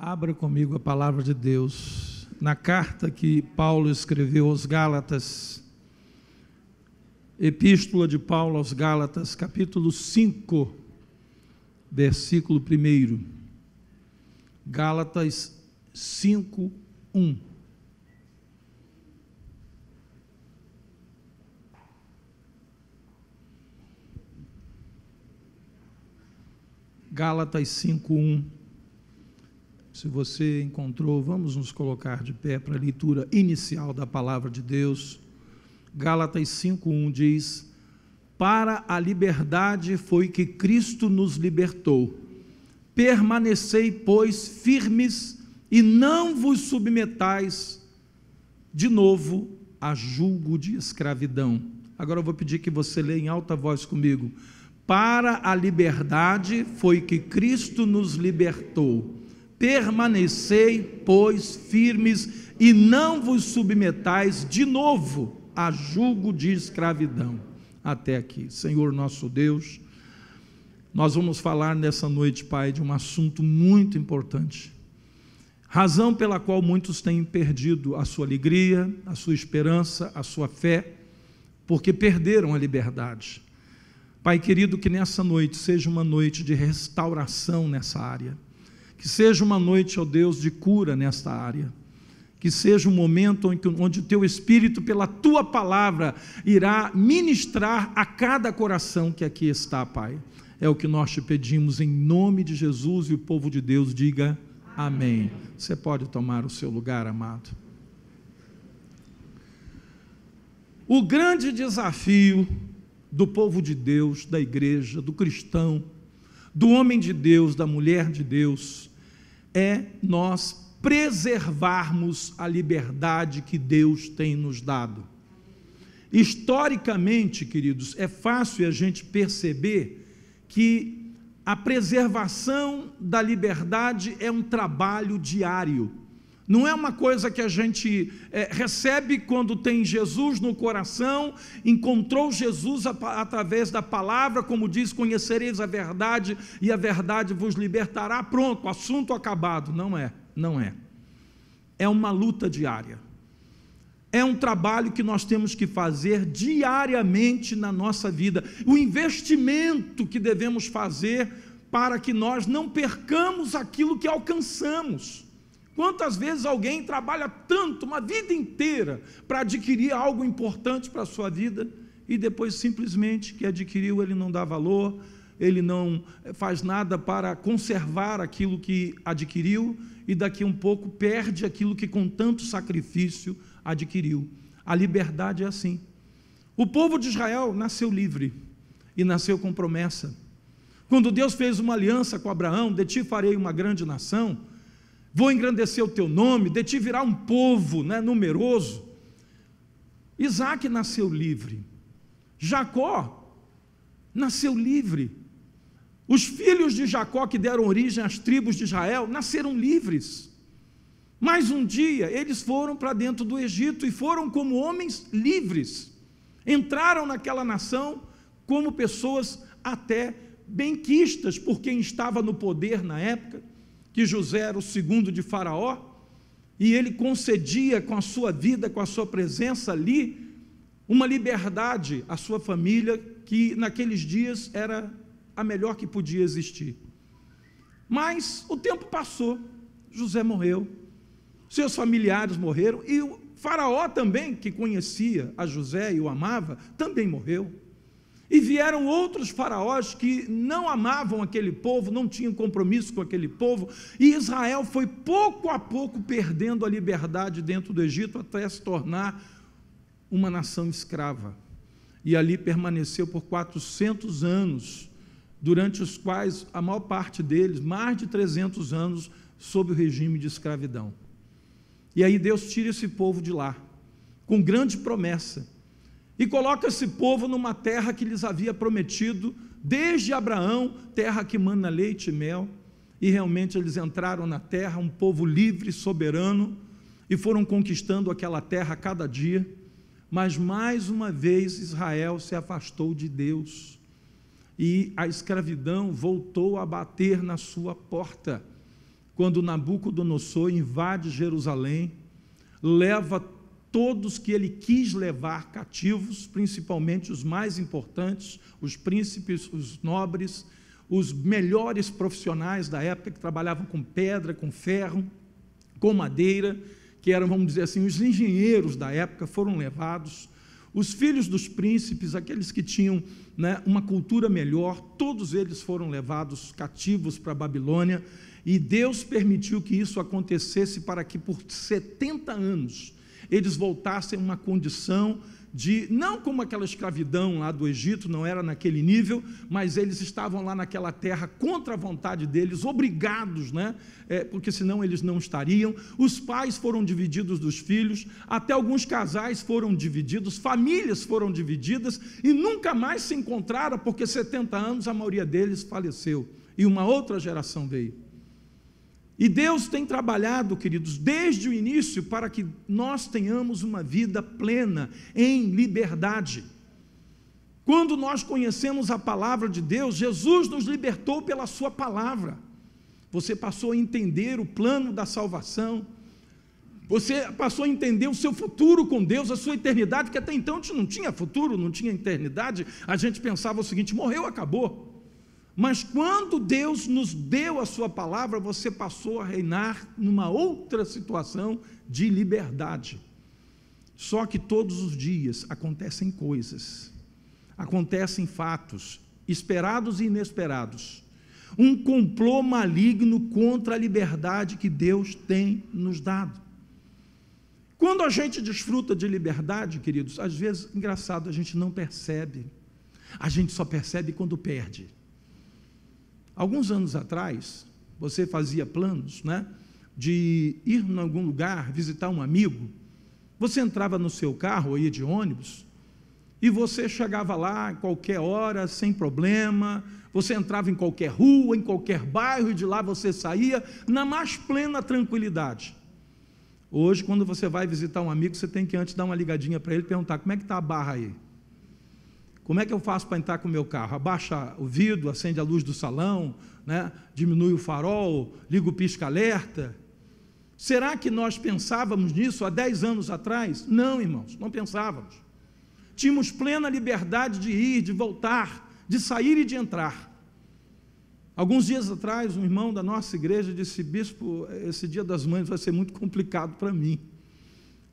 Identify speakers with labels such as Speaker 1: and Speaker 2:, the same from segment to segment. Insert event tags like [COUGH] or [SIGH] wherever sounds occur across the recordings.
Speaker 1: Abra comigo a palavra de Deus na carta que Paulo escreveu aos Gálatas, Epístola de Paulo aos Gálatas, capítulo 5, versículo 1. Gálatas 5, 1. Gálatas 5, 1. Se você encontrou, vamos nos colocar de pé para a leitura inicial da palavra de Deus. Gálatas 5:1 diz: Para a liberdade foi que Cristo nos libertou. Permanecei, pois, firmes e não vos submetais de novo a julgo de escravidão. Agora eu vou pedir que você leia em alta voz comigo. Para a liberdade foi que Cristo nos libertou Permanecei, pois, firmes e não vos submetais de novo a julgo de escravidão. Até aqui. Senhor nosso Deus, nós vamos falar nessa noite, Pai, de um assunto muito importante. Razão pela qual muitos têm perdido a sua alegria, a sua esperança, a sua fé, porque perderam a liberdade. Pai querido, que nessa noite seja uma noite de restauração nessa área que seja uma noite, ó Deus, de cura nesta área. Que seja um momento onde o teu Espírito, pela tua palavra, irá ministrar a cada coração que aqui está, Pai. É o que nós te pedimos em nome de Jesus e o povo de Deus diga amém. Você pode tomar o seu lugar, amado. O grande desafio do povo de Deus, da igreja, do cristão, do homem de Deus, da mulher de Deus, é nós preservarmos a liberdade que Deus tem nos dado. Historicamente, queridos, é fácil a gente perceber que a preservação da liberdade é um trabalho diário. Não é uma coisa que a gente é, recebe quando tem Jesus no coração, encontrou Jesus a, através da palavra, como diz: conhecereis a verdade e a verdade vos libertará. Pronto, assunto acabado. Não é, não é. É uma luta diária. É um trabalho que nós temos que fazer diariamente na nossa vida. O investimento que devemos fazer para que nós não percamos aquilo que alcançamos. Quantas vezes alguém trabalha tanto, uma vida inteira, para adquirir algo importante para a sua vida e depois simplesmente que adquiriu ele não dá valor, ele não faz nada para conservar aquilo que adquiriu e daqui um pouco perde aquilo que com tanto sacrifício adquiriu. A liberdade é assim. O povo de Israel nasceu livre e nasceu com promessa. Quando Deus fez uma aliança com Abraão, de ti farei uma grande nação, vou engrandecer o teu nome, de ti virá um povo né, numeroso. Isaac nasceu livre, Jacó nasceu livre. Os filhos de Jacó que deram origem às tribos de Israel nasceram livres. Mas um dia eles foram para dentro do Egito e foram como homens livres. Entraram naquela nação como pessoas até benquistas por quem estava no poder na época que José era o segundo de Faraó, e ele concedia com a sua vida, com a sua presença ali, uma liberdade à sua família que naqueles dias era a melhor que podia existir. Mas o tempo passou, José morreu, seus familiares morreram, e o Faraó também, que conhecia a José e o amava, também morreu. E vieram outros faraós que não amavam aquele povo, não tinham compromisso com aquele povo, e Israel foi pouco a pouco perdendo a liberdade dentro do Egito até se tornar uma nação escrava. E ali permaneceu por 400 anos, durante os quais a maior parte deles, mais de 300 anos, sob o regime de escravidão. E aí Deus tira esse povo de lá, com grande promessa e coloca esse povo numa terra que lhes havia prometido desde Abraão, terra que mana leite e mel. E realmente eles entraram na terra, um povo livre, soberano, e foram conquistando aquela terra a cada dia. Mas mais uma vez Israel se afastou de Deus. E a escravidão voltou a bater na sua porta quando Nabucodonosor invade Jerusalém, leva todos que ele quis levar cativos, principalmente os mais importantes, os príncipes, os nobres, os melhores profissionais da época que trabalhavam com pedra, com ferro, com madeira, que eram, vamos dizer assim, os engenheiros da época, foram levados. Os filhos dos príncipes, aqueles que tinham né, uma cultura melhor, todos eles foram levados cativos para a Babilônia, e Deus permitiu que isso acontecesse para que por 70 anos eles voltassem a uma condição de, não como aquela escravidão lá do Egito, não era naquele nível, mas eles estavam lá naquela terra contra a vontade deles, obrigados, né? É, porque senão eles não estariam. Os pais foram divididos dos filhos, até alguns casais foram divididos, famílias foram divididas e nunca mais se encontraram, porque 70 anos a maioria deles faleceu e uma outra geração veio. E Deus tem trabalhado, queridos, desde o início para que nós tenhamos uma vida plena, em liberdade. Quando nós conhecemos a palavra de Deus, Jesus nos libertou pela Sua palavra. Você passou a entender o plano da salvação, você passou a entender o seu futuro com Deus, a sua eternidade, que até então a gente não tinha futuro, não tinha eternidade, a gente pensava o seguinte: morreu, acabou. Mas quando Deus nos deu a Sua palavra, você passou a reinar numa outra situação de liberdade. Só que todos os dias acontecem coisas, acontecem fatos, esperados e inesperados. Um complô maligno contra a liberdade que Deus tem nos dado. Quando a gente desfruta de liberdade, queridos, às vezes, engraçado, a gente não percebe. A gente só percebe quando perde. Alguns anos atrás, você fazia planos, né, de ir em algum lugar, visitar um amigo. Você entrava no seu carro ou ia de ônibus e você chegava lá qualquer hora, sem problema. Você entrava em qualquer rua, em qualquer bairro e de lá você saía na mais plena tranquilidade. Hoje, quando você vai visitar um amigo, você tem que antes dar uma ligadinha para ele e perguntar como é que está a barra aí. Como é que eu faço para entrar com o meu carro? Abaixa o vidro, acende a luz do salão, né? diminui o farol, liga o pisca-alerta. Será que nós pensávamos nisso há 10 anos atrás? Não, irmãos, não pensávamos. Tínhamos plena liberdade de ir, de voltar, de sair e de entrar. Alguns dias atrás, um irmão da nossa igreja disse: Bispo, esse dia das mães vai ser muito complicado para mim.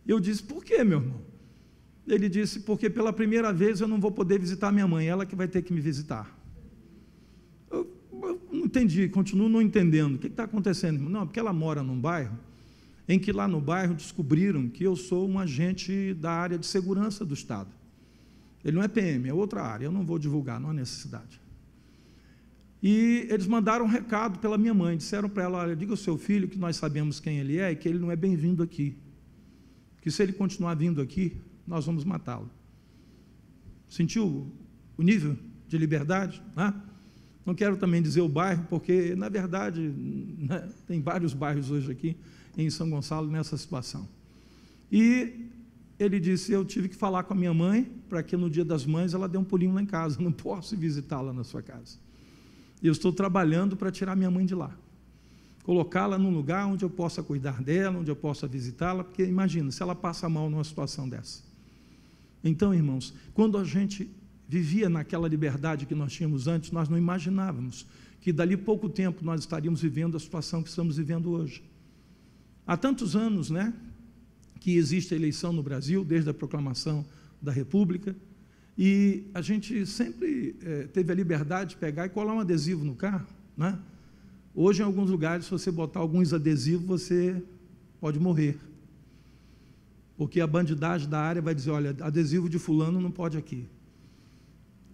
Speaker 1: Eu disse: Por quê, meu irmão? Ele disse: Porque pela primeira vez eu não vou poder visitar minha mãe, ela que vai ter que me visitar. Eu, eu não entendi, continuo não entendendo. O que está acontecendo? Não, porque ela mora num bairro em que lá no bairro descobriram que eu sou um agente da área de segurança do Estado. Ele não é PM, é outra área, eu não vou divulgar, não há necessidade. E eles mandaram um recado pela minha mãe, disseram para ela: olha, diga ao seu filho que nós sabemos quem ele é e que ele não é bem-vindo aqui. Que se ele continuar vindo aqui, nós vamos matá-lo. Sentiu o nível de liberdade? Né? Não quero também dizer o bairro, porque, na verdade, [LAUGHS] né, tem vários bairros hoje aqui em São Gonçalo nessa situação. E ele disse: Eu tive que falar com a minha mãe para que no dia das mães ela dê um pulinho lá em casa. [LAUGHS] Não posso visitá-la na sua casa. Eu estou trabalhando para tirar minha mãe de lá. Colocá-la num lugar onde eu possa cuidar dela, onde eu possa visitá-la, porque imagina, se ela passa mal numa situação dessa. Então, irmãos, quando a gente vivia naquela liberdade que nós tínhamos antes, nós não imaginávamos que dali pouco tempo nós estaríamos vivendo a situação que estamos vivendo hoje. Há tantos anos, né, que existe a eleição no Brasil, desde a proclamação da República, e a gente sempre é, teve a liberdade de pegar e colar um adesivo no carro, né? Hoje, em alguns lugares, se você botar alguns adesivos, você pode morrer porque a bandidagem da área vai dizer: olha, adesivo de fulano não pode aqui.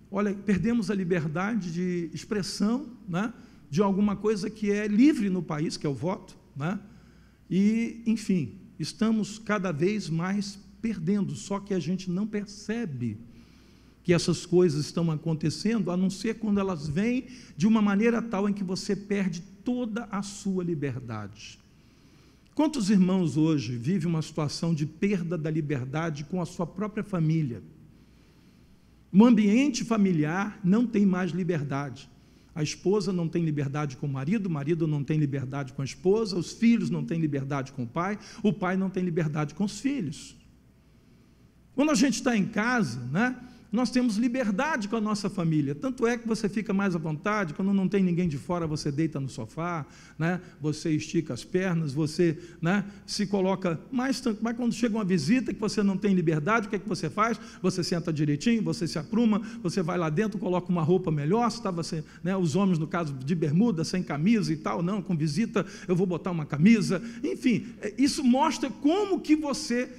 Speaker 1: Olha, perdemos a liberdade de expressão né, de alguma coisa que é livre no país, que é o voto. Né? E, enfim, estamos cada vez mais perdendo, só que a gente não percebe que essas coisas estão acontecendo, a não ser quando elas vêm de uma maneira tal em que você perde toda a sua liberdade. Quantos irmãos hoje vivem uma situação de perda da liberdade com a sua própria família? O ambiente familiar não tem mais liberdade. A esposa não tem liberdade com o marido, o marido não tem liberdade com a esposa, os filhos não têm liberdade com o pai, o pai não tem liberdade com os filhos. Quando a gente está em casa, né? Nós temos liberdade com a nossa família. Tanto é que você fica mais à vontade, quando não tem ninguém de fora, você deita no sofá, né? você estica as pernas, você né? se coloca mais. Mas quando chega uma visita que você não tem liberdade, o que é que você faz? Você senta direitinho, você se apruma, você vai lá dentro, coloca uma roupa melhor. Estava sem, né? os homens, no caso de bermuda, sem camisa e tal, não, com visita, eu vou botar uma camisa. Enfim, é, isso mostra como que você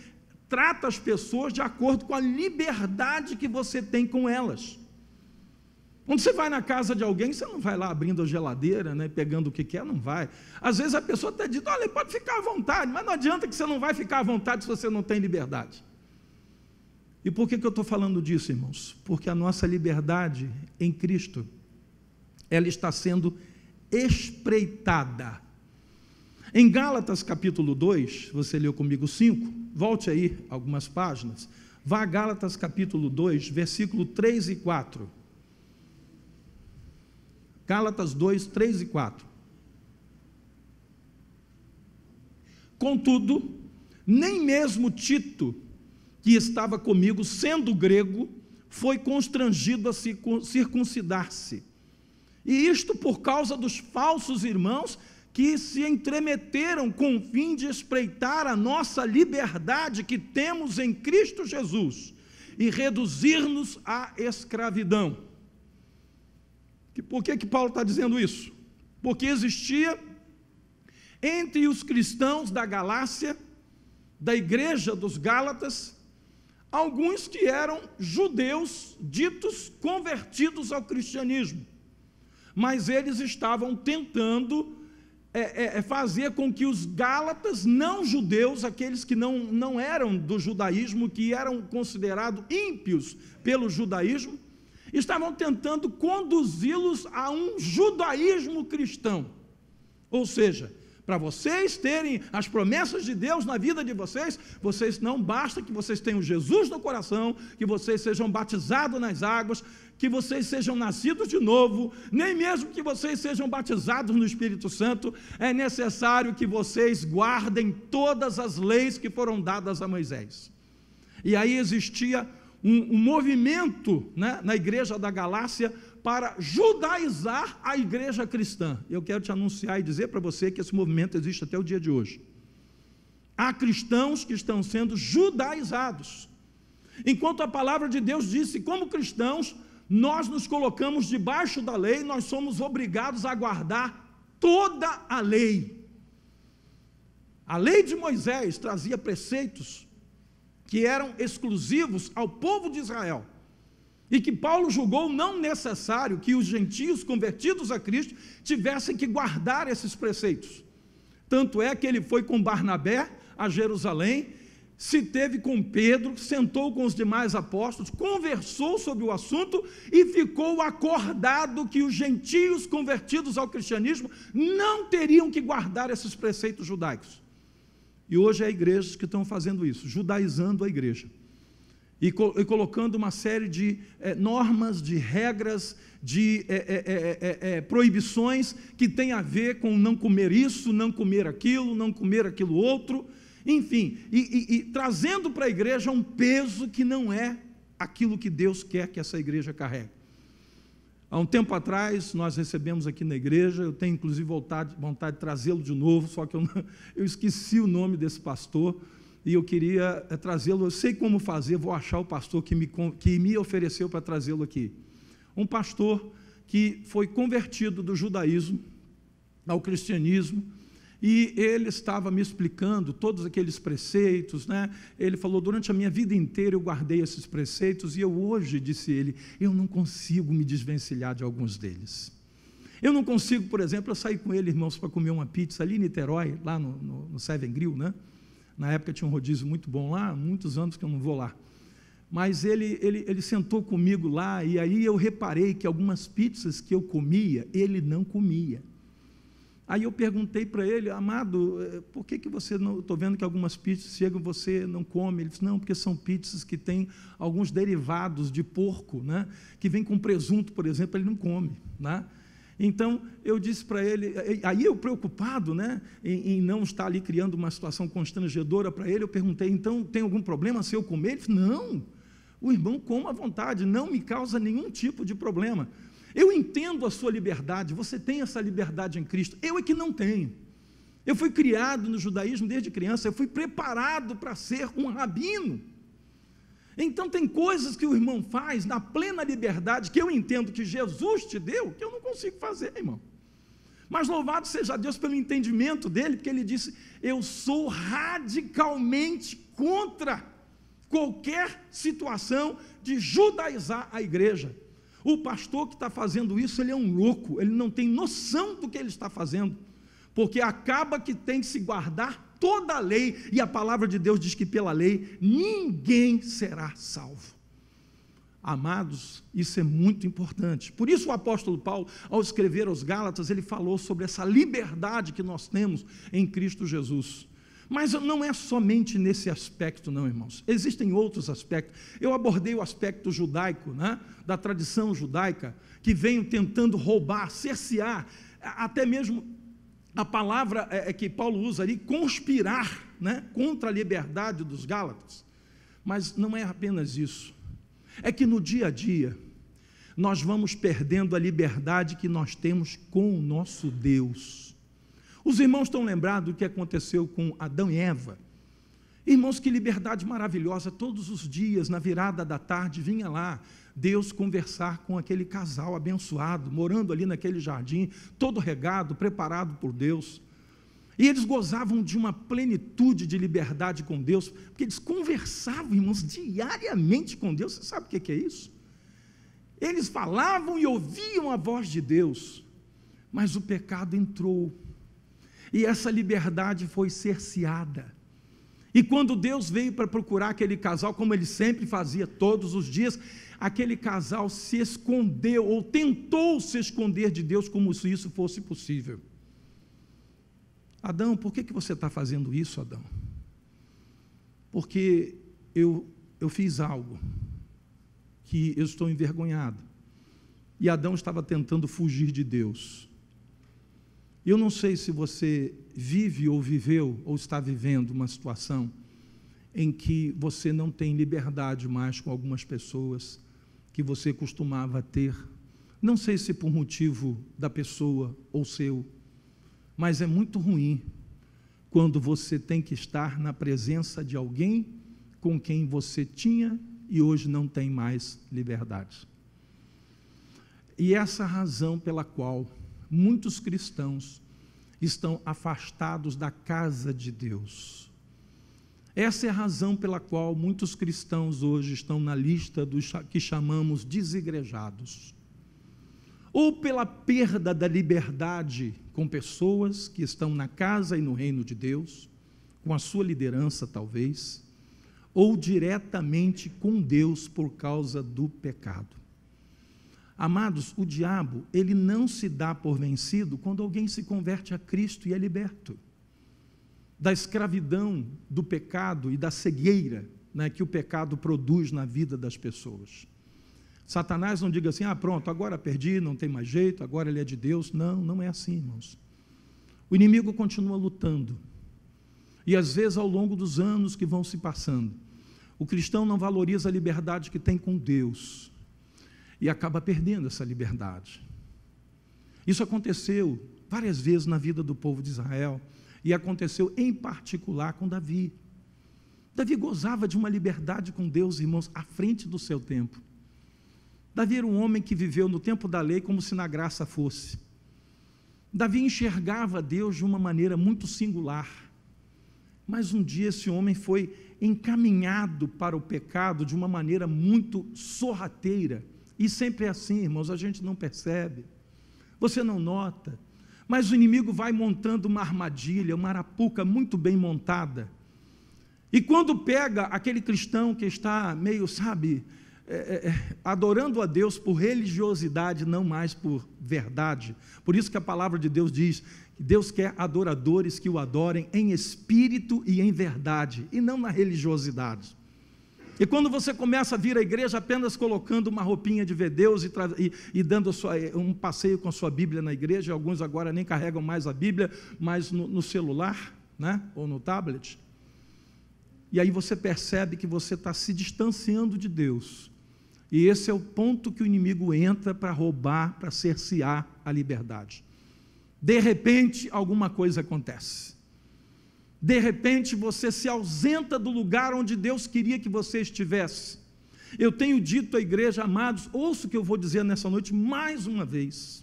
Speaker 1: trata as pessoas de acordo com a liberdade que você tem com elas. Quando você vai na casa de alguém, você não vai lá abrindo a geladeira, né, pegando o que quer, não vai. Às vezes a pessoa até diz: olha, pode ficar à vontade, mas não adianta que você não vai ficar à vontade se você não tem liberdade. E por que, que eu estou falando disso, irmãos? Porque a nossa liberdade em Cristo, ela está sendo espreitada em Gálatas capítulo 2, você leu comigo 5, volte aí algumas páginas. Vá a Gálatas capítulo 2, versículo 3 e 4. Gálatas 2, 3 e 4. Contudo, nem mesmo Tito, que estava comigo, sendo grego, foi constrangido a circuncidar-se. E isto por causa dos falsos irmãos que se entremeteram com o fim de espreitar a nossa liberdade que temos em Cristo Jesus e reduzir-nos à escravidão. Por que, que Paulo está dizendo isso? Porque existia entre os cristãos da Galácia, da igreja dos Gálatas, alguns que eram judeus ditos convertidos ao cristianismo, mas eles estavam tentando é, é, é, fazer com que os gálatas não judeus, aqueles que não, não eram do judaísmo, que eram considerados ímpios pelo judaísmo, estavam tentando conduzi-los a um judaísmo cristão. Ou seja, para vocês terem as promessas de Deus na vida de vocês, vocês não basta que vocês tenham Jesus no coração, que vocês sejam batizados nas águas, que vocês sejam nascidos de novo, nem mesmo que vocês sejam batizados no Espírito Santo, é necessário que vocês guardem todas as leis que foram dadas a Moisés. E aí existia um, um movimento né, na igreja da Galácia para judaizar a igreja cristã. Eu quero te anunciar e dizer para você que esse movimento existe até o dia de hoje. Há cristãos que estão sendo judaizados. Enquanto a palavra de Deus disse, como cristãos, nós nos colocamos debaixo da lei, nós somos obrigados a guardar toda a lei. A lei de Moisés trazia preceitos que eram exclusivos ao povo de Israel. E que Paulo julgou não necessário que os gentios convertidos a Cristo tivessem que guardar esses preceitos. Tanto é que ele foi com Barnabé a Jerusalém se teve com Pedro, sentou com os demais apóstolos, conversou sobre o assunto e ficou acordado que os gentios convertidos ao cristianismo não teriam que guardar esses preceitos judaicos. E hoje há igrejas que estão fazendo isso, judaizando a igreja. E, e colocando uma série de é, normas, de regras, de é, proibições que tem a ver com não comer isso, não comer aquilo, não comer aquilo outro enfim, e, e, e trazendo para a igreja um peso que não é aquilo que Deus quer que essa igreja carregue. Há um tempo atrás, nós recebemos aqui na igreja, eu tenho inclusive vontade, vontade de trazê-lo de novo, só que eu, [LAUGHS] eu esqueci o nome desse pastor, e eu queria é, trazê-lo, eu sei como fazer, vou achar o pastor que me, que me ofereceu para trazê-lo aqui. Um pastor que foi convertido do judaísmo ao cristianismo, e ele estava me explicando todos aqueles preceitos, né? Ele falou: durante a minha vida inteira eu guardei esses preceitos, e eu hoje, disse ele, eu não consigo me desvencilhar de alguns deles. Eu não consigo, por exemplo, eu sair com ele, irmãos, para comer uma pizza ali em Niterói, lá no, no, no Seven Grill, né? Na época tinha um rodízio muito bom lá, muitos anos que eu não vou lá. Mas ele, ele, ele sentou comigo lá, e aí eu reparei que algumas pizzas que eu comia, ele não comia. Aí eu perguntei para ele, amado, eh, por que, que você não. Estou vendo que algumas pizzas chegam e você não come. Ele disse, não, porque são pizzas que têm alguns derivados de porco, né? que vem com presunto, por exemplo, ele não come. Né? Então eu disse para ele, aí eu preocupado né, em, em, não estar ali criando uma situação constrangedora para ele, eu perguntei: então tem algum problema se eu comer? Ele disse: não, o irmão coma à vontade, não me causa nenhum tipo de problema. Eu entendo a sua liberdade, você tem essa liberdade em Cristo, eu é que não tenho. Eu fui criado no judaísmo desde criança, eu fui preparado para ser um rabino. Então tem coisas que o irmão faz na plena liberdade que eu entendo que Jesus te deu, que eu não consigo fazer, irmão. Mas louvado seja Deus pelo entendimento dele, porque ele disse: Eu sou radicalmente contra qualquer situação de judaizar a igreja. O pastor que está fazendo isso, ele é um louco, ele não tem noção do que ele está fazendo, porque acaba que tem que se guardar toda a lei, e a palavra de Deus diz que pela lei ninguém será salvo. Amados, isso é muito importante. Por isso o apóstolo Paulo, ao escrever aos Gálatas, ele falou sobre essa liberdade que nós temos em Cristo Jesus. Mas não é somente nesse aspecto, não, irmãos. Existem outros aspectos. Eu abordei o aspecto judaico, né, da tradição judaica, que veio tentando roubar, cercear, até mesmo a palavra é, é, que Paulo usa ali, conspirar né, contra a liberdade dos Gálatas. Mas não é apenas isso. É que no dia a dia, nós vamos perdendo a liberdade que nós temos com o nosso Deus. Os irmãos estão lembrados do que aconteceu com Adão e Eva. Irmãos, que liberdade maravilhosa, todos os dias, na virada da tarde, vinha lá Deus conversar com aquele casal abençoado, morando ali naquele jardim, todo regado, preparado por Deus. E eles gozavam de uma plenitude de liberdade com Deus, porque eles conversavam, irmãos, diariamente com Deus. Você sabe o que é isso? Eles falavam e ouviam a voz de Deus, mas o pecado entrou, e essa liberdade foi cerceada. E quando Deus veio para procurar aquele casal, como ele sempre fazia todos os dias, aquele casal se escondeu ou tentou se esconder de Deus como se isso fosse possível. Adão, por que, que você está fazendo isso, Adão? Porque eu, eu fiz algo que eu estou envergonhado. E Adão estava tentando fugir de Deus. Eu não sei se você vive ou viveu ou está vivendo uma situação em que você não tem liberdade mais com algumas pessoas, que você costumava ter. Não sei se por motivo da pessoa ou seu, mas é muito ruim quando você tem que estar na presença de alguém com quem você tinha e hoje não tem mais liberdade. E essa razão pela qual muitos cristãos estão afastados da casa de Deus essa é a razão pela qual muitos cristãos hoje estão na lista dos que chamamos desigrejados. Ou pela perda da liberdade com pessoas que estão na casa e no reino de Deus, com a sua liderança talvez, ou diretamente com Deus por causa do pecado. Amados, o diabo, ele não se dá por vencido quando alguém se converte a Cristo e é liberto da escravidão do pecado e da cegueira né, que o pecado produz na vida das pessoas. Satanás não diga assim, ah, pronto, agora perdi, não tem mais jeito, agora ele é de Deus. Não, não é assim, irmãos. O inimigo continua lutando. E às vezes, ao longo dos anos que vão se passando, o cristão não valoriza a liberdade que tem com Deus e acaba perdendo essa liberdade. Isso aconteceu várias vezes na vida do povo de Israel. E aconteceu em particular com Davi. Davi gozava de uma liberdade com Deus, irmãos, à frente do seu tempo. Davi era um homem que viveu no tempo da lei como se na graça fosse. Davi enxergava Deus de uma maneira muito singular. Mas um dia esse homem foi encaminhado para o pecado de uma maneira muito sorrateira. E sempre é assim, irmãos, a gente não percebe. Você não nota. Mas o inimigo vai montando uma armadilha, uma arapuca muito bem montada. E quando pega aquele cristão que está meio, sabe, é, é, é, adorando a Deus por religiosidade, não mais por verdade. Por isso que a palavra de Deus diz que Deus quer adoradores que o adorem em espírito e em verdade, e não na religiosidade. E quando você começa a vir à igreja apenas colocando uma roupinha de ver Deus e, e, e dando sua, um passeio com a sua Bíblia na igreja, alguns agora nem carregam mais a Bíblia, mas no, no celular, né? ou no tablet. E aí você percebe que você está se distanciando de Deus. E esse é o ponto que o inimigo entra para roubar, para cercear a liberdade. De repente, alguma coisa acontece. De repente, você se ausenta do lugar onde Deus queria que você estivesse. Eu tenho dito à igreja, amados, ouça o que eu vou dizer nessa noite mais uma vez.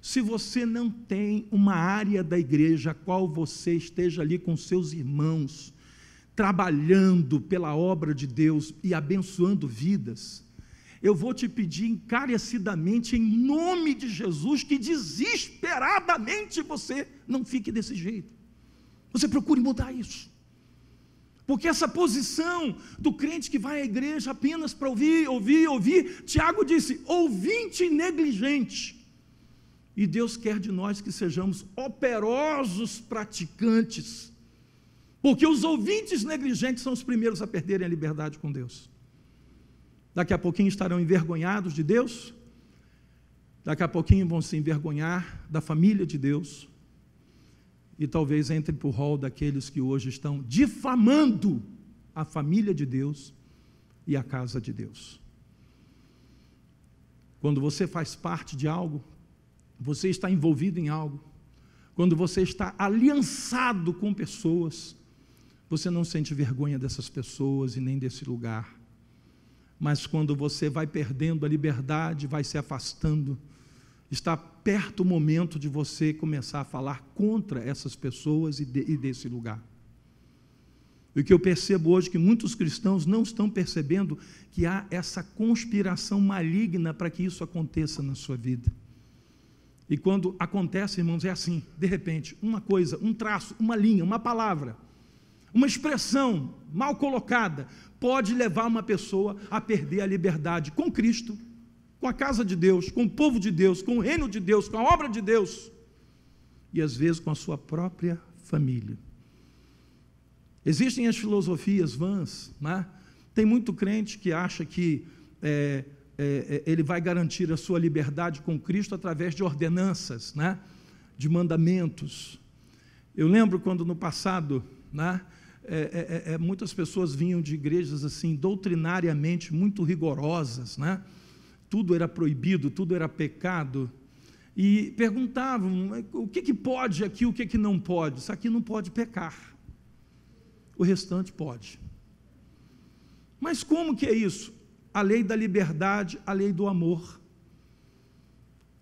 Speaker 1: Se você não tem uma área da igreja a qual você esteja ali com seus irmãos, trabalhando pela obra de Deus e abençoando vidas, eu vou te pedir encarecidamente, em nome de Jesus, que desesperadamente você não fique desse jeito. Você procure mudar isso. Porque essa posição do crente que vai à igreja apenas para ouvir, ouvir, ouvir, Tiago disse: ouvinte negligente. E Deus quer de nós que sejamos operosos praticantes. Porque os ouvintes negligentes são os primeiros a perderem a liberdade com Deus. Daqui a pouquinho estarão envergonhados de Deus. Daqui a pouquinho vão se envergonhar da família de Deus e talvez entre para o rol daqueles que hoje estão difamando a família de Deus e a casa de Deus. Quando você faz parte de algo, você está envolvido em algo, quando você está aliançado com pessoas, você não sente vergonha dessas pessoas e nem desse lugar. Mas quando você vai perdendo a liberdade, vai se afastando, está perto o momento de você começar a falar contra essas pessoas e, de, e desse lugar. O que eu percebo hoje é que muitos cristãos não estão percebendo que há essa conspiração maligna para que isso aconteça na sua vida. E quando acontece, irmãos, é assim, de repente, uma coisa, um traço, uma linha, uma palavra, uma expressão mal colocada, pode levar uma pessoa a perder a liberdade com Cristo com a casa de Deus, com o povo de Deus, com o reino de Deus, com a obra de Deus, e às vezes com a sua própria família. Existem as filosofias vãs, né? tem muito crente que acha que é, é, é, ele vai garantir a sua liberdade com Cristo através de ordenanças, né? de mandamentos. Eu lembro quando no passado, né? É, é, é, muitas pessoas vinham de igrejas assim doutrinariamente muito rigorosas, né? Tudo era proibido, tudo era pecado. E perguntavam o que, que pode aqui, o que, que não pode. Isso aqui não pode pecar, o restante pode. Mas como que é isso? A lei da liberdade, a lei do amor.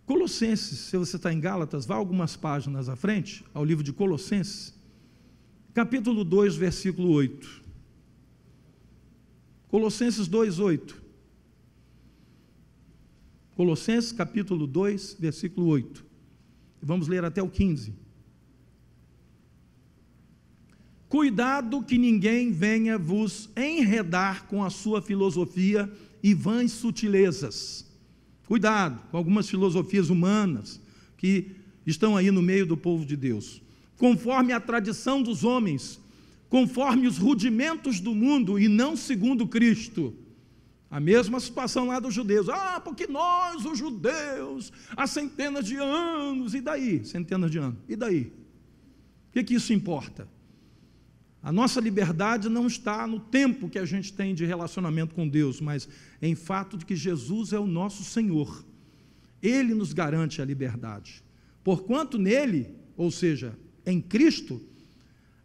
Speaker 1: Colossenses, se você está em Gálatas, vá algumas páginas à frente, ao livro de Colossenses, capítulo 2, versículo 8. Colossenses 2, 8. Colossenses capítulo 2, versículo 8. Vamos ler até o 15. Cuidado que ninguém venha vos enredar com a sua filosofia e vãs sutilezas. Cuidado com algumas filosofias humanas que estão aí no meio do povo de Deus. Conforme a tradição dos homens, conforme os rudimentos do mundo e não segundo Cristo a mesma situação lá dos judeus. Ah, porque nós, os judeus, há centenas de anos, e daí? Centenas de anos, e daí? O que, que isso importa? A nossa liberdade não está no tempo que a gente tem de relacionamento com Deus, mas em fato de que Jesus é o nosso Senhor. Ele nos garante a liberdade. Porquanto nele, ou seja, em Cristo,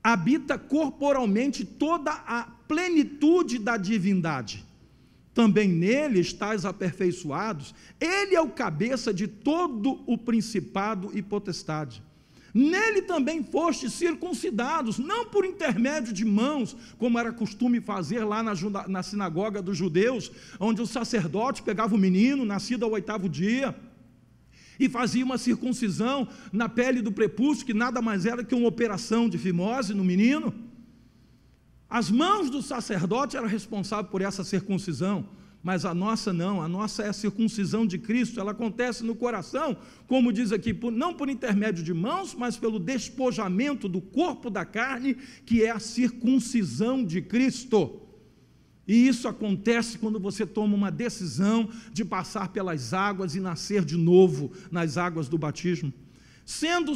Speaker 1: habita corporalmente toda a plenitude da divindade também nele estáis aperfeiçoados, ele é o cabeça de todo o principado e potestade. Nele também fostes circuncidados, não por intermédio de mãos, como era costume fazer lá na, na sinagoga dos judeus, onde o sacerdote pegava o menino, nascido ao oitavo dia, e fazia uma circuncisão na pele do prepúcio, que nada mais era que uma operação de fimose no menino. As mãos do sacerdote eram responsáveis por essa circuncisão, mas a nossa não, a nossa é a circuncisão de Cristo, ela acontece no coração, como diz aqui, não por intermédio de mãos, mas pelo despojamento do corpo da carne, que é a circuncisão de Cristo. E isso acontece quando você toma uma decisão de passar pelas águas e nascer de novo nas águas do batismo, sendo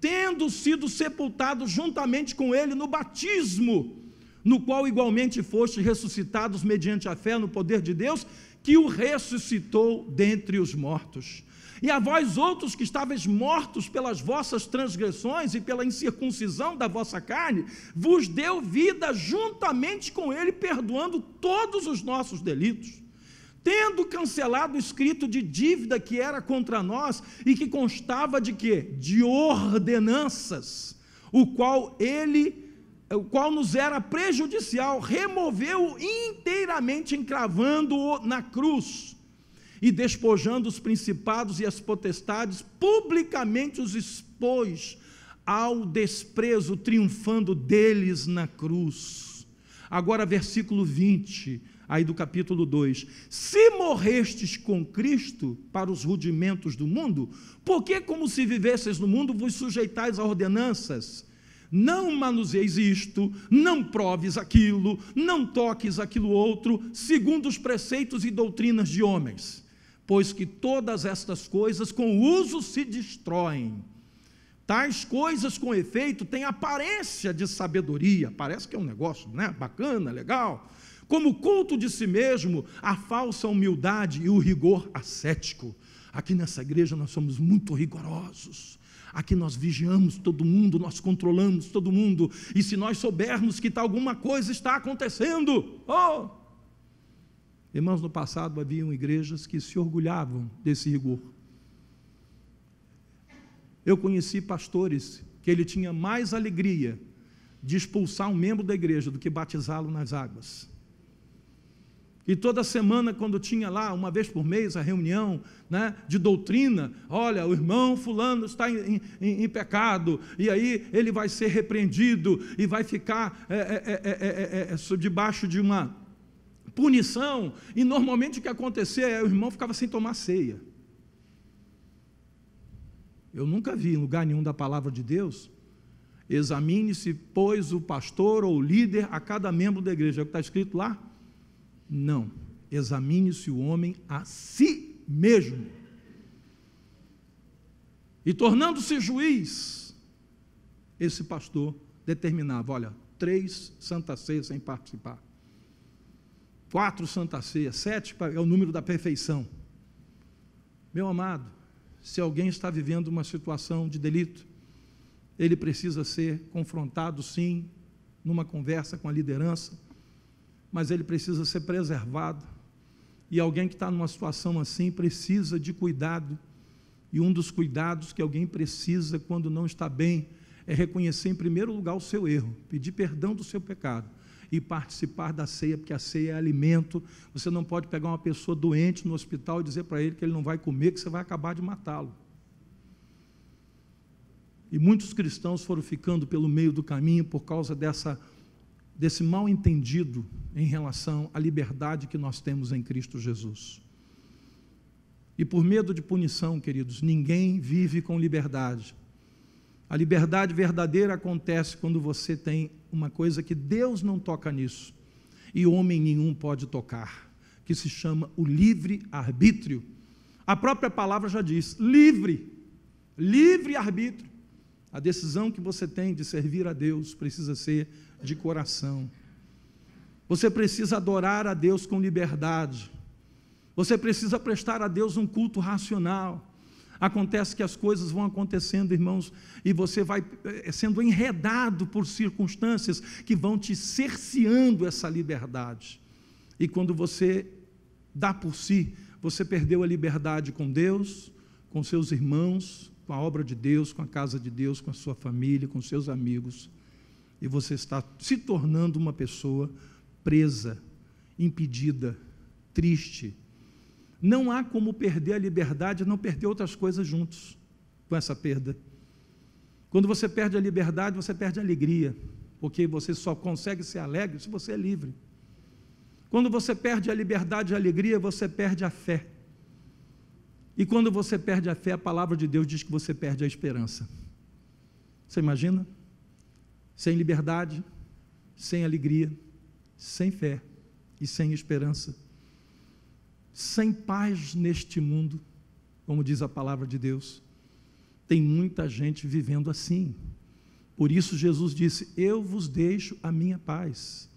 Speaker 1: tendo sido sepultados juntamente com ele no batismo, no qual igualmente foste ressuscitados mediante a fé no poder de Deus, que o ressuscitou dentre os mortos. E a vós outros que estáveis mortos pelas vossas transgressões e pela incircuncisão da vossa carne, vos deu vida juntamente com ele, perdoando todos os nossos delitos, tendo cancelado o escrito de dívida que era contra nós e que constava de quê? De ordenanças, o qual ele o qual nos era prejudicial, removeu inteiramente encravando-o na cruz e despojando os principados e as potestades, publicamente os expôs ao desprezo, triunfando deles na cruz. Agora, versículo 20, aí do capítulo 2: Se morrestes com Cristo para os rudimentos do mundo, por que, como se vivesseis no mundo, vos sujeitais a ordenanças? Não manuseis isto, não proves aquilo, não toques aquilo outro, segundo os preceitos e doutrinas de homens pois que todas estas coisas com uso se destroem. Tais coisas, com efeito, têm aparência de sabedoria, parece que é um negócio né, bacana, legal, como culto de si mesmo, a falsa humildade e o rigor ascético. Aqui nessa igreja nós somos muito rigorosos. Aqui nós vigiamos todo mundo, nós controlamos todo mundo, e se nós soubermos que tá alguma coisa está acontecendo, oh, Irmãos, no passado haviam igrejas que se orgulhavam desse rigor. Eu conheci pastores que ele tinha mais alegria de expulsar um membro da igreja do que batizá-lo nas águas. E toda semana, quando tinha lá, uma vez por mês, a reunião né, de doutrina, olha, o irmão fulano está em, em, em, pecado, e aí ele vai ser repreendido e vai ficar é, é, é, debaixo de uma punição, e normalmente o que acontecia é o irmão ficava sem tomar ceia. Eu nunca vi em lugar nenhum da palavra de Deus, examine-se, pois, o pastor ou o líder a cada membro da igreja. É o que está escrito lá? Não. Examine-se o homem a si mesmo. E tornando-se juiz, esse pastor determinava: olha, três santas ceias sem participar quatro Santa Ceia, sete é o número da perfeição. Meu amado, se alguém está vivendo uma situação de delito, ele precisa ser confrontado, sim, numa conversa com a liderança, mas ele precisa ser preservado. E alguém que está numa situação assim precisa de cuidado. E um dos cuidados que alguém precisa quando não está bem é reconhecer, em primeiro lugar, o seu erro, pedir perdão do seu pecado e participar da ceia, porque a ceia é alimento. Você não pode pegar uma pessoa doente no hospital e dizer para ele que ele não vai comer, que você vai acabar de matá-lo. E muitos cristãos foram ficando pelo meio do caminho por causa dessa, desse mal entendido em relação à liberdade que nós temos em Cristo Jesus. E por medo de punição, queridos, ninguém vive com liberdade. A liberdade verdadeira acontece quando você tem uma coisa que Deus não toca nisso e homem nenhum pode tocar, que se chama o livre arbítrio. A própria palavra já diz: livre, livre arbítrio. A decisão que você tem de servir a Deus precisa ser de coração. Você precisa adorar a Deus com liberdade. Você precisa prestar a Deus um culto racional. Acontece que as coisas vão acontecendo, irmãos, e você vai eh, sendo enredado por circunstâncias que vão te cerceando essa liberdade. E quando você dá por si, você perdeu a liberdade com Deus, com seus irmãos, com a obra de Deus, com a casa de Deus, com a sua família, com seus amigos. E você está se tornando uma pessoa presa, impedida, triste, não há como perder a liberdade e não perder outras coisas juntos com essa perda. Quando você perde a liberdade, você perde a alegria, porque você só consegue ser alegre se você é livre. Quando você perde a liberdade e a alegria, você perde a fé. E quando você perde a fé, a palavra de Deus diz que você perde a esperança. Você imagina? Sem liberdade, sem alegria, sem fé e sem esperança, sem paz neste mundo, como diz a palavra de Deus. Tem muita gente vivendo assim. Por isso Jesus disse: Eu vos deixo a minha paz.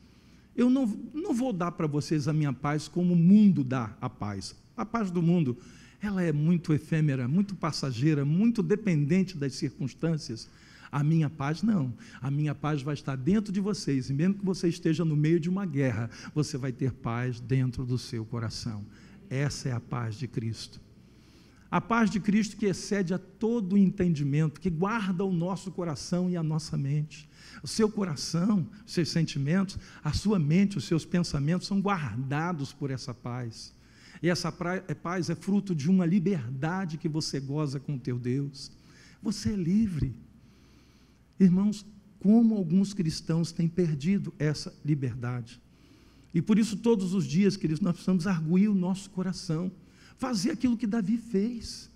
Speaker 1: Eu não, não vou dar para vocês a minha paz como o mundo dá a paz. A paz do mundo, ela é muito efêmera, muito passageira, muito dependente das circunstâncias. A minha paz não. A minha paz vai estar dentro de vocês. E mesmo que você esteja no meio de uma guerra, você vai ter paz dentro do seu coração. Essa é a paz de Cristo. A paz de Cristo que excede a todo entendimento, que guarda o nosso coração e a nossa mente. O seu coração, os seus sentimentos, a sua mente, os seus pensamentos são guardados por essa paz. E essa é, paz é fruto de uma liberdade que você goza com o teu Deus. Você é livre. Irmãos, como alguns cristãos têm perdido essa liberdade. E por isso, todos os dias, queridos, nós precisamos arguir o nosso coração, fazer aquilo que Davi fez.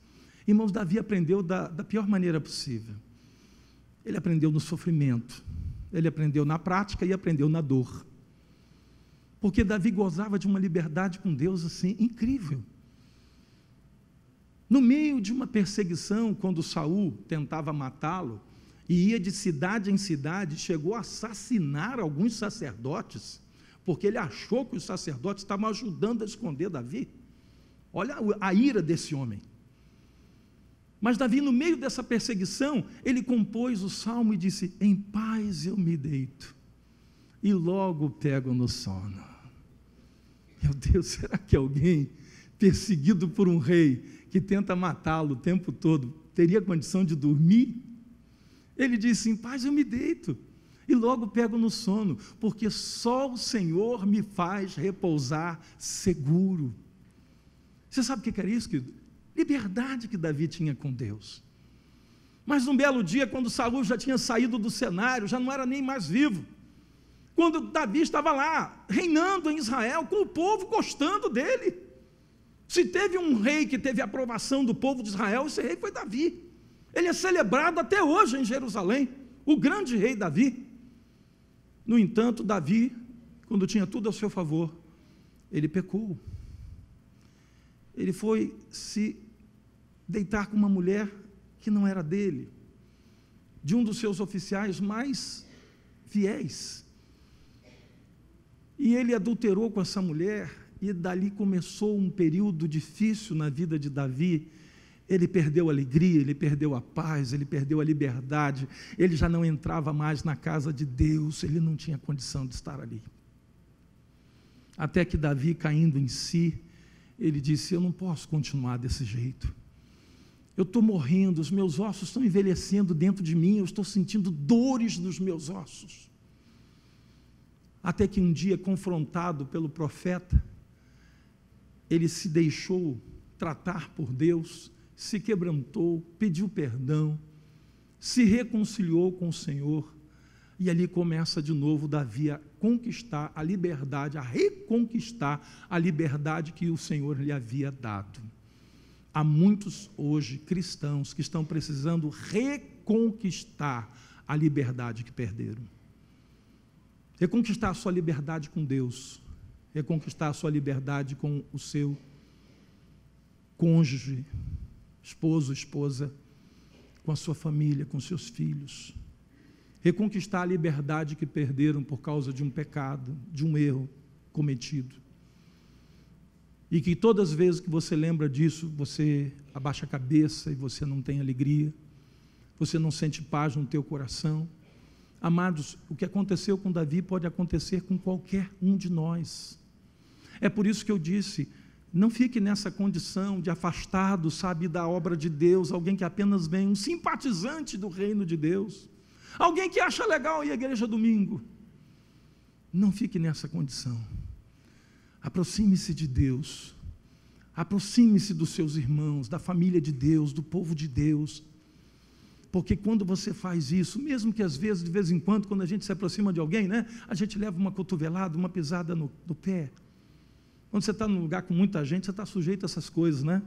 Speaker 1: Irmãos, Davi aprendeu da, da pior maneira possível. Ele aprendeu no sofrimento, ele aprendeu na prática e aprendeu na dor. Porque Davi gozava de uma liberdade com Deus assim incrível. No meio de uma perseguição, quando Saul tentava matá-lo, e ia de cidade em cidade, chegou a assassinar alguns sacerdotes, porque ele achou que os sacerdotes estavam ajudando a esconder Davi. Olha a ira desse homem. Mas Davi, no meio dessa perseguição, ele compôs o salmo e disse: Em paz eu me deito, e logo pego no sono. Meu Deus, [LAUGHS] será que alguém perseguido por um rei que tenta matá-lo o tempo todo teria condição de dormir? Ele disse: Em paz eu me deito, e logo pego no sono, porque só o Senhor me faz repousar seguro. Você sabe o que era isso, querido? Liberdade que Davi tinha com Deus. Mas um belo dia, quando Saul já tinha saído do cenário, já não era nem mais vivo. Quando Davi estava lá, reinando em Israel, com o povo gostando dele. Se teve um rei que teve aprovação do povo de Israel, esse rei foi Davi. Ele é celebrado até hoje em Jerusalém, o grande rei Davi. No entanto, Davi, quando tinha tudo ao seu favor, ele pecou. Ele foi se deitar com uma mulher que não era dele, de um dos seus oficiais mais fiéis. E ele adulterou com essa mulher, e dali começou um período difícil na vida de Davi. Ele perdeu a alegria, ele perdeu a paz, ele perdeu a liberdade, ele já não entrava mais na casa de Deus, ele não tinha condição de estar ali. Até que Davi, caindo em si, ele disse: Eu não posso continuar desse jeito. Eu estou morrendo, os meus ossos estão envelhecendo dentro de mim, eu estou sentindo dores nos meus ossos. Até que um dia, confrontado pelo profeta, ele se deixou tratar por Deus, se quebrantou, pediu perdão, se reconciliou com o Senhor, e ali começa de novo Davi a conquistar a liberdade, a reconquistar a liberdade que o Senhor lhe havia dado. Há muitos hoje cristãos que estão precisando reconquistar a liberdade que perderam. Reconquistar a sua liberdade com Deus, reconquistar a sua liberdade com o seu cônjuge, esposo, esposa, com a sua família, com seus filhos. Reconquistar a liberdade que perderam por causa de um pecado, de um erro cometido. E que todas as vezes que você lembra disso, você abaixa a cabeça e você não tem alegria, você não sente paz no teu coração. Amados, o que aconteceu com Davi pode acontecer com qualquer um de nós. É por isso que eu disse, não fique nessa condição de afastado, sabe, da obra de Deus, alguém que apenas vem, um simpatizante do reino de Deus, alguém que acha legal ir à igreja domingo. Não fique nessa condição. Aproxime-se de Deus. Aproxime-se dos seus irmãos, da família de Deus, do povo de Deus. Porque quando você faz isso, mesmo que às vezes, de vez em quando, quando a gente se aproxima de alguém, né, a gente leva uma cotovelada, uma pisada no, no pé. Quando você está num lugar com muita gente, você está sujeito a essas coisas, né?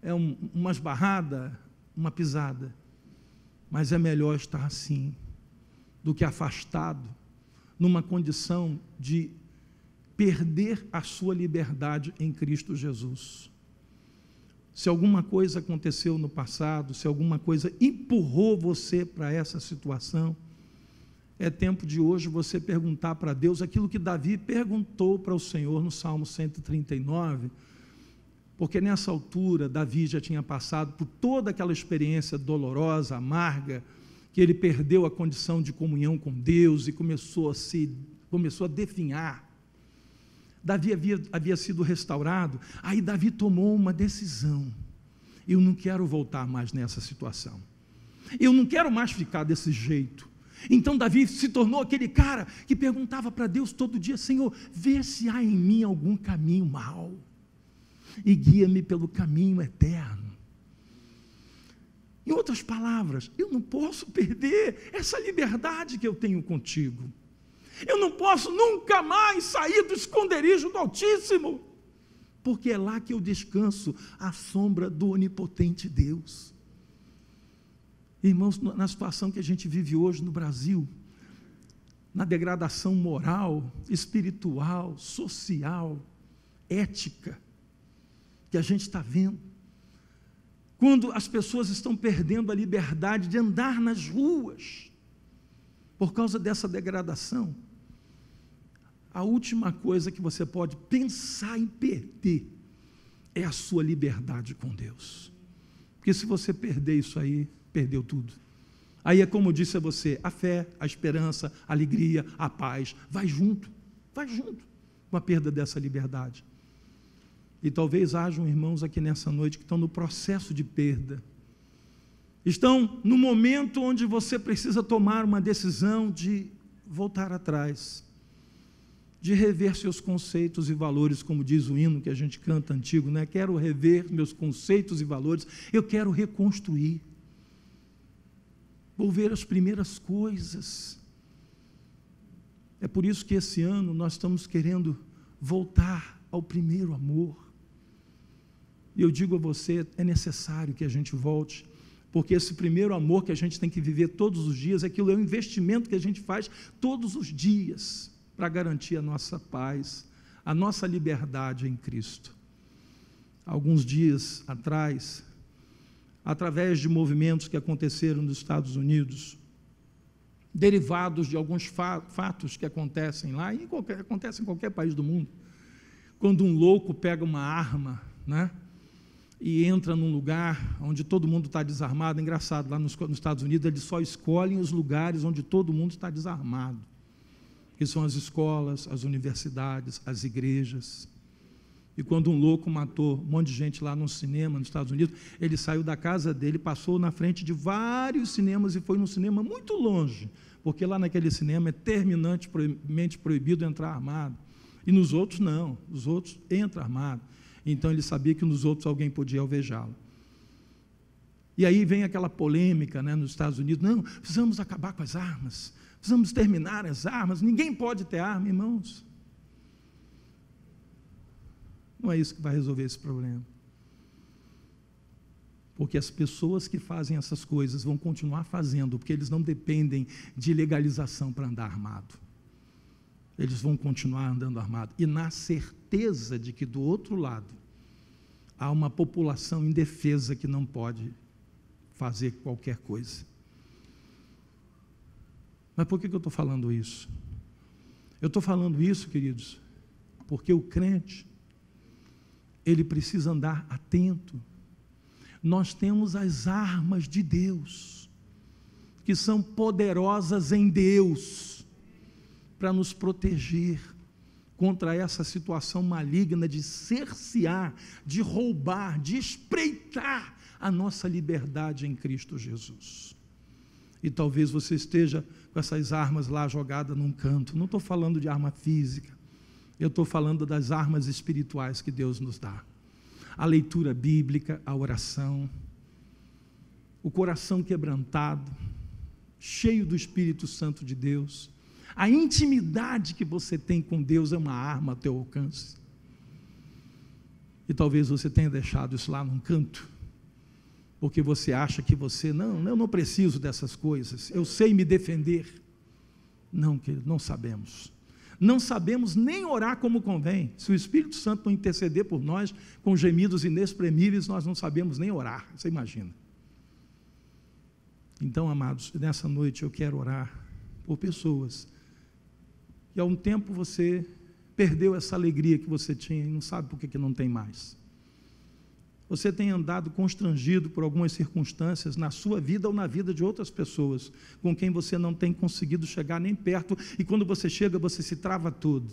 Speaker 1: É um, uma esbarrada, uma pisada. Mas é melhor estar assim do que afastado, numa condição de perder a sua liberdade em Cristo Jesus. Se alguma coisa aconteceu no passado, se alguma coisa empurrou você para essa situação, é tempo de hoje você perguntar para Deus aquilo que Davi perguntou para o Senhor no Salmo 139, porque nessa altura Davi já tinha passado por toda aquela experiência dolorosa, amarga, que ele perdeu a condição de comunhão com Deus e começou a se começou a definhar. Davi havia, havia sido restaurado, aí Davi tomou uma decisão. Eu não quero voltar mais nessa situação. Eu não quero mais ficar desse jeito. Então Davi se tornou aquele cara que perguntava para Deus todo dia: Senhor, vê se há em mim algum caminho mau e guia-me pelo caminho eterno. Em outras palavras, eu não posso perder essa liberdade que eu tenho contigo. Eu não posso nunca mais sair do esconderijo do Altíssimo, porque é lá que eu descanso à sombra do onipotente Deus. Irmãos, na situação que a gente vive hoje no Brasil, na degradação moral, espiritual, social, ética, que a gente está vendo, quando as pessoas estão perdendo a liberdade de andar nas ruas, por causa dessa degradação, a última coisa que você pode pensar em perder é a sua liberdade com Deus. Porque se você perder isso aí, perdeu tudo. Aí é como disse a você: a fé, a esperança, a alegria, a paz, vai junto, vai junto com a perda dessa liberdade. E talvez hajam irmãos aqui nessa noite que estão no processo de perda. Estão no momento onde você precisa tomar uma decisão de voltar atrás, de rever seus conceitos e valores, como diz o hino que a gente canta antigo, né? Quero rever meus conceitos e valores, eu quero reconstruir volver às primeiras coisas. É por isso que esse ano nós estamos querendo voltar ao primeiro amor. E eu digo a você, é necessário que a gente volte, porque esse primeiro amor que a gente tem que viver todos os dias, aquilo é um investimento que a gente faz todos os dias para garantir a nossa paz, a nossa liberdade em Cristo. Alguns dias atrás, através de movimentos que aconteceram nos Estados Unidos, derivados de alguns fatos que acontecem lá, e qualquer, acontecem em qualquer país do mundo. Quando um louco pega uma arma, né? E entra num lugar onde todo mundo está desarmado. Engraçado, lá nos, nos Estados Unidos eles só escolhem os lugares onde todo mundo está desarmado, que são as escolas, as universidades, as igrejas. E quando um louco matou um monte de gente lá num cinema nos Estados Unidos, ele saiu da casa dele, passou na frente de vários cinemas e foi num cinema muito longe, porque lá naquele cinema é terminantemente proibido entrar armado. E nos outros não, os outros entra armado. Então ele sabia que nos outros alguém podia alvejá-lo. E aí vem aquela polêmica né, nos Estados Unidos: não, precisamos acabar com as armas, precisamos terminar as armas, ninguém pode ter arma, irmãos. Não é isso que vai resolver esse problema. Porque as pessoas que fazem essas coisas vão continuar fazendo, porque eles não dependem de legalização para andar armado. Eles vão continuar andando armado. E na certeza de que do outro lado há uma população indefesa que não pode fazer qualquer coisa. Mas por que eu estou falando isso? Eu estou falando isso, queridos, porque o crente ele precisa andar atento. Nós temos as armas de Deus, que são poderosas em Deus, para nos proteger contra essa situação maligna de cercear, de roubar, de espreitar a nossa liberdade em Cristo Jesus. E talvez você esteja com essas armas lá jogadas num canto. Não estou falando de arma física, eu estou falando das armas espirituais que Deus nos dá. A leitura bíblica, a oração, o coração quebrantado, cheio do Espírito Santo de Deus. A intimidade que você tem com Deus é uma arma ao teu alcance. E talvez você tenha deixado isso lá num canto, porque você acha que você, não, eu não preciso dessas coisas, eu sei me defender. Não, querido, não sabemos. Não sabemos nem orar como convém. Se o Espírito Santo não interceder por nós com gemidos inexprimíveis, nós não sabemos nem orar. Você imagina. Então, amados, nessa noite eu quero orar por pessoas que há um tempo você perdeu essa alegria que você tinha e não sabe por que, que não tem mais. Você tem andado constrangido por algumas circunstâncias na sua vida ou na vida de outras pessoas, com quem você não tem conseguido chegar nem perto, e quando você chega, você se trava todo.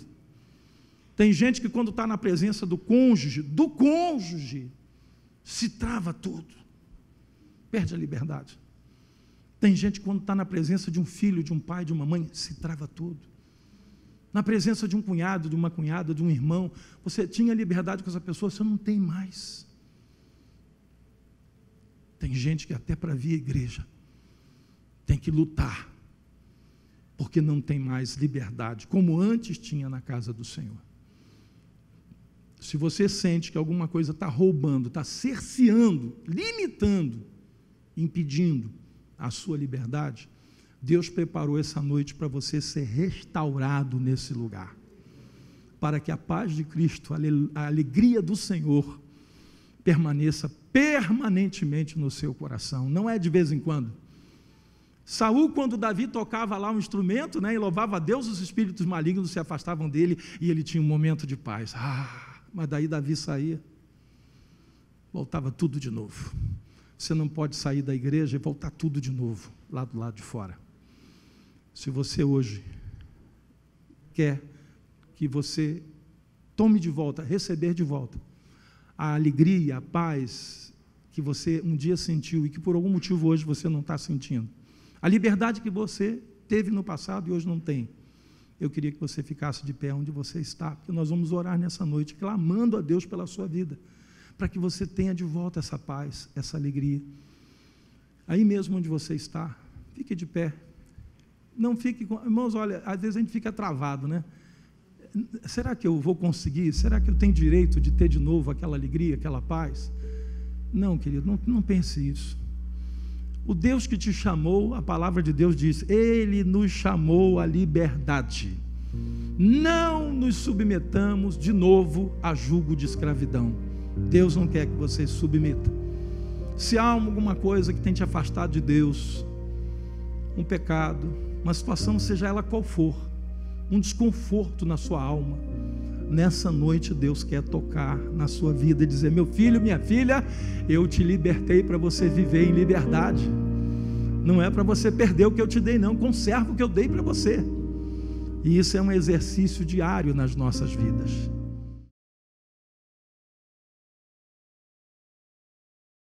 Speaker 1: Tem gente que, quando está na presença do cônjuge, do cônjuge, se trava tudo, perde a liberdade. Tem gente que, quando está na presença de um filho, de um pai, de uma mãe, se trava tudo. Na presença de um cunhado, de uma cunhada, de um irmão, você tinha liberdade com essa pessoa, você não tem mais. Tem gente que até para vir à igreja tem que lutar, porque não tem mais liberdade, como antes tinha na casa do Senhor. Se você sente que alguma coisa está roubando, está cerceando, limitando, impedindo a sua liberdade, Deus preparou essa noite para você ser restaurado nesse lugar. Para que a paz de Cristo, a alegria do Senhor, permaneça permanentemente no seu coração, não é de vez em quando. Saul, quando Davi tocava lá um instrumento, né, e louvava a Deus, os espíritos malignos se afastavam dele e ele tinha um momento de paz. Ah, mas daí Davi saía, voltava tudo de novo. Você não pode sair da igreja e voltar tudo de novo, lá do lado de fora. Se você hoje quer que você tome de volta, receber de volta a alegria, a paz que você um dia sentiu e que por algum motivo hoje você não está sentindo. A liberdade que você teve no passado e hoje não tem. Eu queria que você ficasse de pé onde você está, porque nós vamos orar nessa noite, clamando a Deus pela sua vida, para que você tenha de volta essa paz, essa alegria. Aí mesmo onde você está, fique de pé. Não fique com. Irmãos, olha, às vezes a gente fica travado, né? Será que eu vou conseguir? Será que eu tenho direito de ter de novo aquela alegria, aquela paz? Não, querido, não, não pense isso. O Deus que te chamou, a palavra de Deus diz, Ele nos chamou à liberdade. Não nos submetamos de novo a julgo de escravidão. Deus não quer que você se submeta. Se há alguma coisa que tem te afastado de Deus, um pecado, uma situação, seja ela qual for, um desconforto na sua alma. Nessa noite, Deus quer tocar na sua vida e dizer: Meu filho, minha filha, eu te libertei para você viver em liberdade. Não é para você perder o que eu te dei, não. Conserva o que eu dei para você. E isso é um exercício diário nas nossas vidas.